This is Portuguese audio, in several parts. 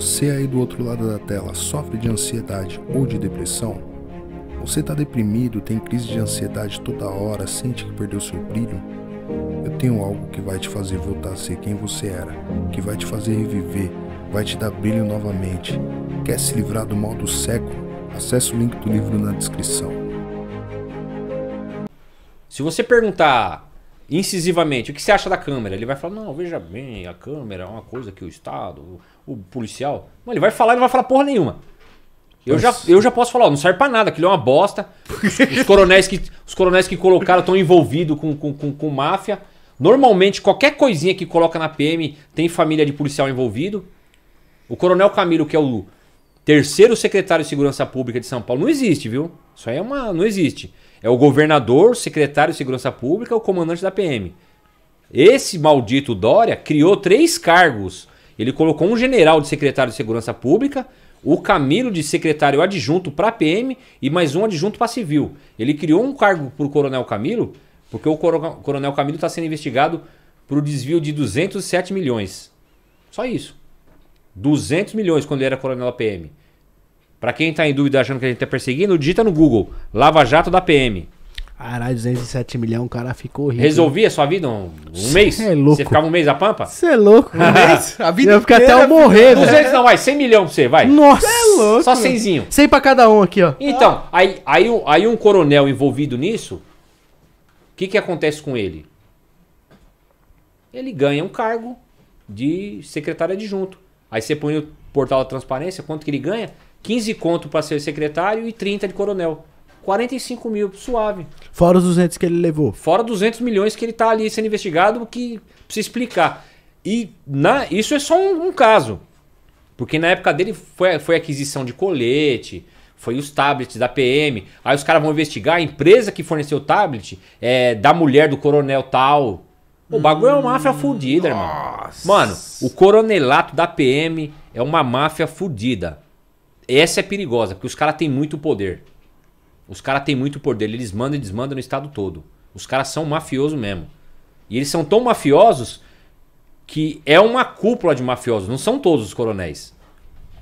Você aí do outro lado da tela sofre de ansiedade ou de depressão? Você está deprimido, tem crise de ansiedade toda hora, sente que perdeu seu brilho? Eu tenho algo que vai te fazer voltar a ser quem você era, que vai te fazer reviver, vai te dar brilho novamente. Quer se livrar do mal do século? Acesse o link do livro na descrição. Se você perguntar incisivamente o que você acha da câmera, ele vai falar: Não, veja bem, a câmera é uma coisa que o Estado, o, o policial. Não, ele vai falar e não vai falar porra nenhuma. Eu já, eu já posso falar, ó, não serve pra nada, aquilo é uma bosta. Os, os coronéis que, os coronéis que colocaram estão envolvidos com, com, com, com máfia. Normalmente, qualquer coisinha que coloca na PM tem família de policial envolvido. O Coronel Camilo, que é o terceiro secretário de Segurança Pública de São Paulo, não existe, viu? Isso aí é uma. Não existe. É o governador, secretário de Segurança Pública, o comandante da PM. Esse maldito Dória criou três cargos. Ele colocou um general de secretário de Segurança Pública, o Camilo de secretário adjunto para PM e mais um adjunto para civil. Ele criou um cargo para o Coronel Camilo, porque o Coronel Camilo está sendo investigado por desvio de 207 milhões. Só isso. 200 milhões quando ele era coronel da PM. Para quem tá em dúvida achando que a gente tá perseguindo, digita no Google Lava Jato da PM. Caralho, 207 milhões, o cara ficou rico. Resolvia a sua vida um, um mês? é louco. Você ficava um mês na pampa? Você é louco. Um mês? A vida Eu fico até eu morrer, velho. 200 não, vai, 100 milhões pra você, vai. Nossa. é louco. Só 100zinho. 100 pra cada um aqui, ó. Então, aí, aí, um- aí um coronel envolvido nisso, o que, que acontece com ele? Ele ganha um cargo de secretário adjunto. Aí você põe no portal da transparência, quanto que ele ganha? 15 conto para ser secretário e 30 de coronel. 45 mil, suave. Fora os 200 que ele levou. Fora 200 milhões que ele tá ali sendo investigado, que precisa explicar. E na, isso é só um, um caso. Porque na época dele foi, foi aquisição de colete, foi os tablets da PM. Aí os caras vão investigar a empresa que forneceu o tablet é da mulher do coronel tal. O bagulho é uma máfia fudida, irmão. Mano, o coronelato da PM é uma máfia fudida. Essa é perigosa, porque os caras têm muito poder. Os caras têm muito poder, eles mandam e desmandam no estado todo. Os caras são mafiosos mesmo. E eles são tão mafiosos que é uma cúpula de mafiosos, não são todos os coronéis.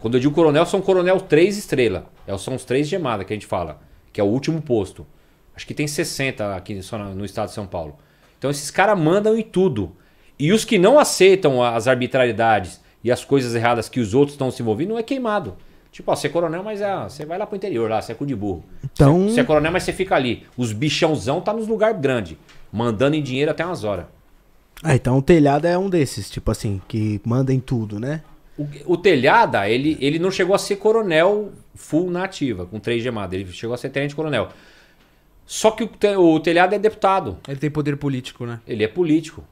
Quando eu digo coronel, são coronel 3 estrela. É, São os três gemadas que a gente fala, que é o último posto. Acho que tem 60 aqui só no no estado de São Paulo. Então esses caras mandam em tudo. E os que não aceitam as arbitrariedades e as coisas erradas que os outros estão se envolvendo, não é queimado. Tipo, ó, você é coronel, mas é, você vai lá pro interior, lá, você é cu de burro. Então- Você, você é coronel, mas você fica ali. Os bichãozão tá nos lugares grandes, mandando em dinheiro até umas horas. Ah, então o telhado é um desses, tipo assim, que manda em tudo, né? O, o Telhada, ele, ele não chegou a ser coronel full na ativa, com três gemadas. Ele chegou a ser tenente coronel. Só que o, o Telhada é deputado. Ele tem poder político, né? Ele é político.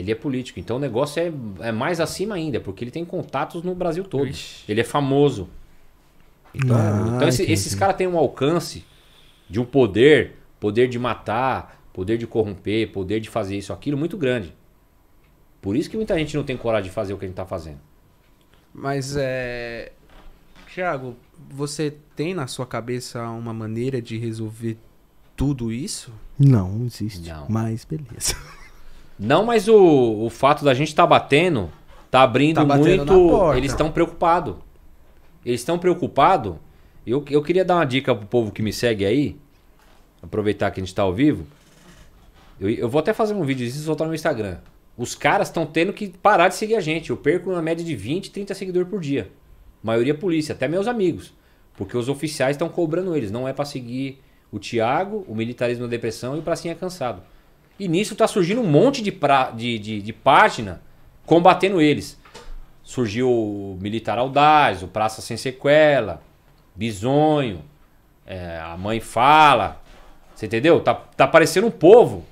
Ele é político. Então o negócio é, é mais acima ainda, porque ele tem contatos no Brasil todo. Ixi. Ele é famoso. Então, Ah, então esse- esses caras têm um alcance de um poder, poder de matar, poder de corromper, poder de fazer isso, aquilo, muito grande. Por isso que muita gente não tem coragem de fazer o que a gente tá fazendo. Mas é. Thiago, você tem na sua cabeça uma maneira de resolver tudo isso? Não, existe. Não. Mas beleza. Não, mas o, o fato da gente tá batendo, tá abrindo Tá batendo na muito. Eles estão preocupados. Eles estão preocupados. Eu, eu queria dar uma dica pro povo que me segue aí. Aproveitar que a gente tá ao vivo. Eu, eu vou até fazer um vídeo disso e soltar no meu Instagram. Os caras estão tendo que parar de seguir a gente. Eu perco uma média de 20, 30 seguidores por dia. Maioria polícia, até meus amigos. Porque os oficiais estão cobrando eles. Não é pra seguir o Thiago, o militarismo da depressão e o Pracinha Cansado. E nisso tá surgindo um monte de, pra, de, de, de página combatendo eles. Surgiu o Militar Audaz, o Praça Sem Sequela, Bisonho, é, a Mãe Fala. Você entendeu? Tá, tá aparecendo um povo.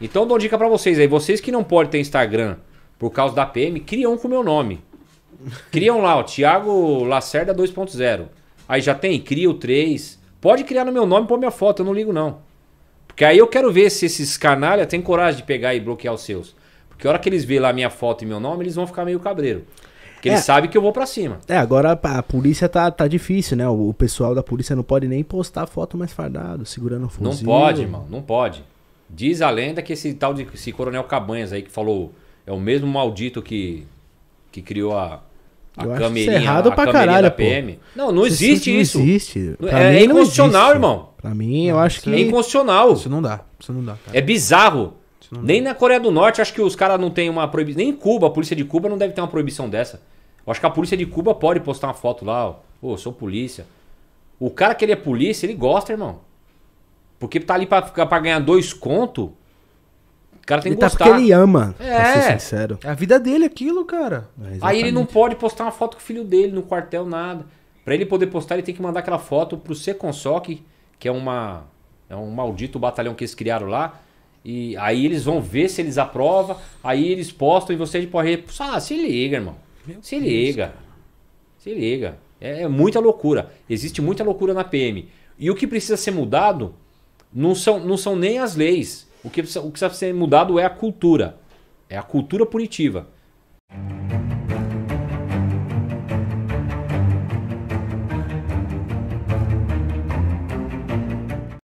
Então dou dica pra vocês aí. Vocês que não podem ter Instagram por causa da PM, criam com o meu nome. Criam lá, ó, Thiago Lacerda 2.0. Aí já tem, cria o 3. Pode criar no meu nome e pôr minha foto, eu não ligo não. Porque aí eu quero ver se esses canalha têm coragem de pegar e bloquear os seus. Porque a hora que eles verem lá minha foto e meu nome, eles vão ficar meio cabreiro. Porque eles É. sabem que eu vou pra cima. É, agora a a polícia tá, tá difícil, né? O, o pessoal da polícia não pode nem postar foto mais fardado, segurando o fuzil. Não pode, irmão, não pode. Diz a lenda que esse tal de esse Coronel Cabanhas aí que falou é o mesmo maldito que, que criou a, A Eu acho isso errado pra caralho, pô. PM. Não, não Isso existe isso. Não existe. Pra É, é inconstitucional, irmão. Pra mim, eu acho que. É inconstitucional. Isso não dá. Isso não dá, cara. É bizarro. Nem na Coreia do Norte, acho que os caras não têm uma proibição. Nem em Cuba, a polícia de Cuba não deve ter uma proibição dessa. Eu acho que a polícia de Cuba pode postar uma foto lá, ó. Ô, eu sou polícia. O cara que ele é polícia, ele gosta, irmão. Porque tá ali pra, pra ganhar dois conto. O cara tem Ele que tá gostar. porque ele ama, pra É. ser sincero. É a vida dele aquilo, cara. É, Aí ele não pode postar uma foto com o filho dele no quartel, nada. Pra ele poder postar, ele tem que mandar aquela foto pro Seconsok, que é uma é um maldito batalhão que eles criaram lá. E aí eles vão ver se eles aprovam, aí eles postam e você pode... Ah, se liga, irmão. se liga. Se liga. É, é muita loucura. Existe muita loucura na PM. E o que precisa ser mudado não são, não são nem as leis. O que, o que precisa ser mudado é a cultura. É a cultura punitiva.